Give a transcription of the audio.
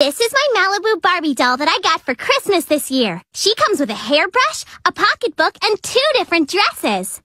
This is my Malibu Barbie doll that I got for Christmas this year. She comes with a hairbrush, a pocketbook, and two different dresses.